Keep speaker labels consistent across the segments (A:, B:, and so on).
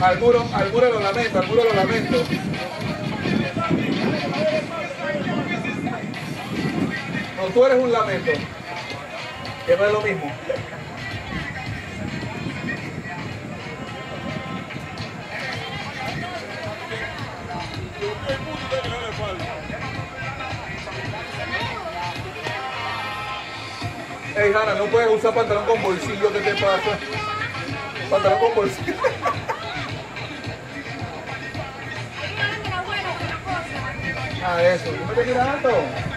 A: Al muro, al muro lo lamento, al muro lo lamento. No, tú eres un lamento. Que no es lo mismo. Ey, Hanna, no puedes usar pantalón con bolsillo, ¿qué te pasa? Pantalón con bolsillo. eso. ¿Tú me te?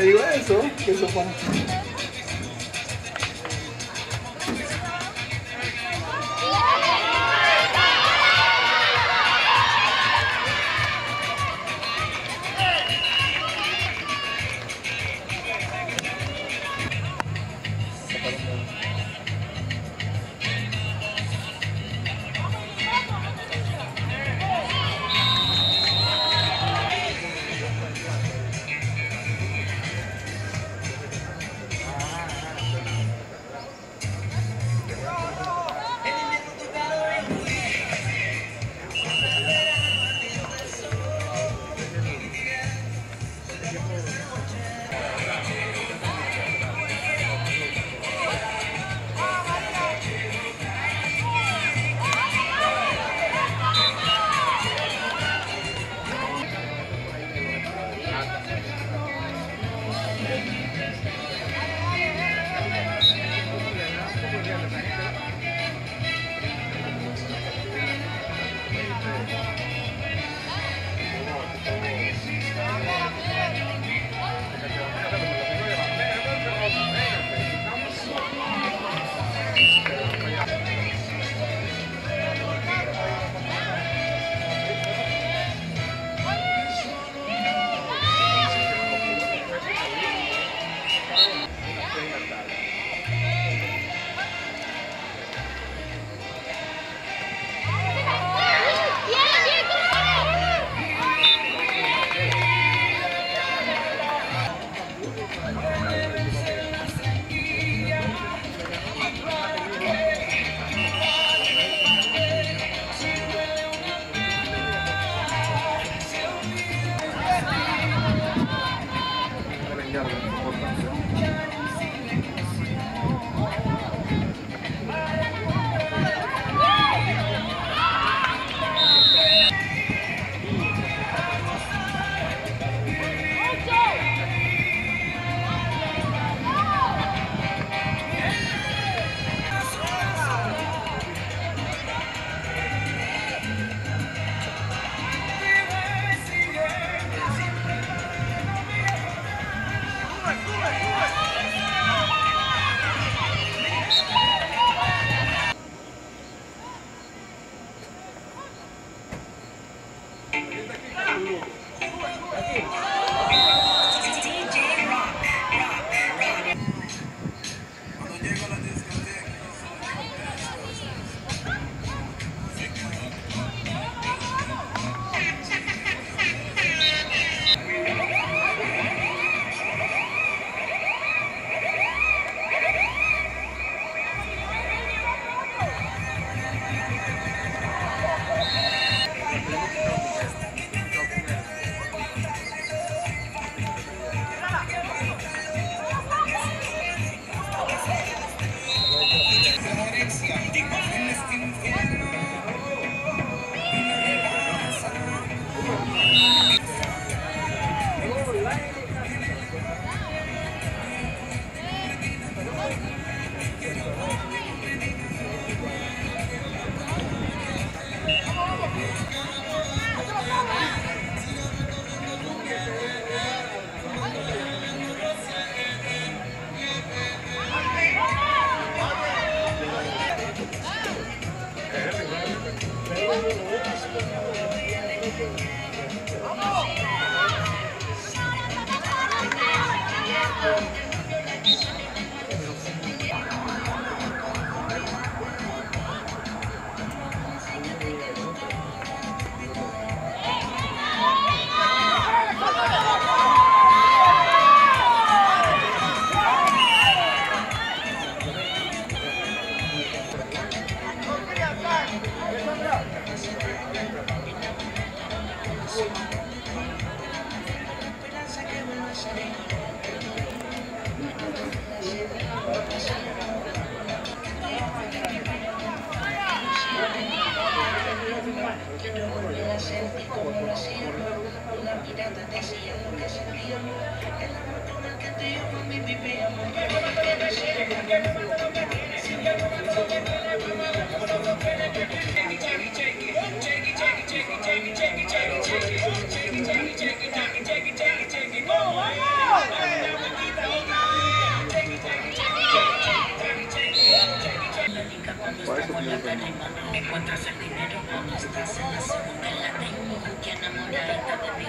A: Digo eso, que eso. Eso tiene que
B: Encuentras el dinero cuando estás en la segunda en la que enamorarte de mí